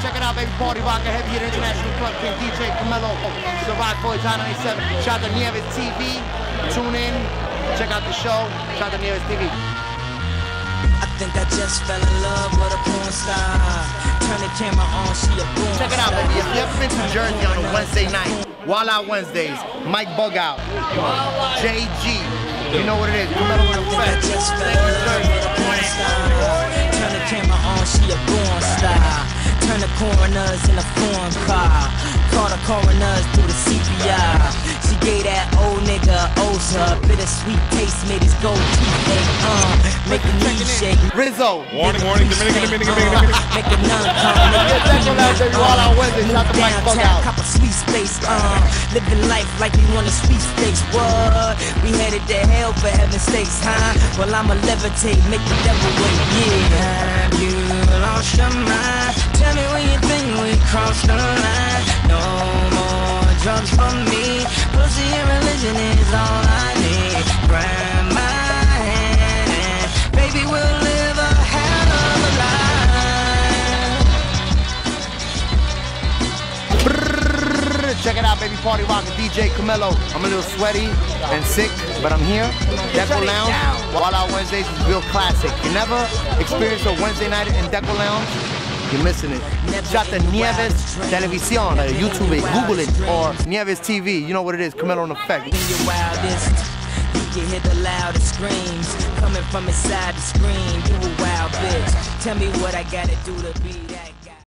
Check it out, baby. Party Rocker, Heavy Hit International Club King, DJ Camilo, Ciroc Boys, Hot 97. Shout out to Nieves TV. Tune in. Check out the show. Shout out to Nieves TV. I think I just fell in love with a porn star. Turn the camera on, she a porn Check it out, baby. If you ever been to Jersey on a Wednesday night, Wild Out Wednesdays, Mike Bug Out, JG, you know what it is. With a I fat. just fell in love with a porn Turn the coroners in a foreign car. Call the coroners through the CPR. She gave that old nigga Osa. Bittersweet taste made his gold teeth ache. Uh, make the knees shake. Rizzo. Warning, warning, Dominican, Dominican, Dominican, Dominican. Make a nun come, nigga. Yeah, Deko Lounge, baby. Wild Out Wednesdays. Shout out to Mike Bug Downtown, Out. cop a sweet space, uh Living life like we want a sweet space, what? We headed to hell for heaven's sakes, huh? Well, I'ma levitate, make the devil wait, yeah Have you lost your mind? Think we crossed the line No more drugs for me Pussy and religion is all I need Grab my hand and baby, we'll live a hell of a life Check it out, baby. Party Rocker, DJ Camilo. I'm a little sweaty and sick, but I'm here. Deko Lounge, Wild Out Wednesdays is real classic. You never experienced a Wednesday night in Deko Lounge? You're missing it. Shout to Nieves Televisión, uh, YouTube it, Google it, or Nieves TV. You know what it is, Camilo on effect. in your wildest. You hear the loudest screams coming from inside the screen. You a wild bitch. Tell me what I gotta do to be that.